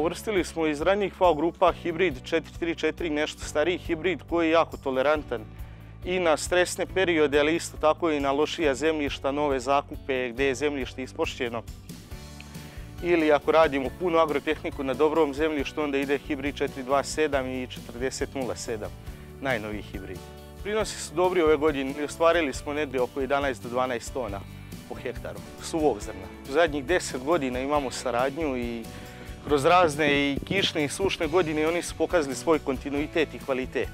uvrstili smo iz ranjih FAO grupa hibrid 434, nešto stariji hibrid koji je jako tolerantan i na stresne periode, ali isto tako i na lošija zemljišta, nove zakupe gdje je zemljište ispošćeno. Ili ako radimo punu agrotehniku na dobrom zemljištu, onda ide hibrid 427 i 4007, najnoviji hibrid. Prinosi su dobri ove godine i ostvarili smo negdje oko 11 do 12 tona po hektaru suvog zrna. U zadnjih 10 godina imamo saradnju i kroz razne i kišne i sušne godine oni su pokazali svoj kontinuitet i kvalitet.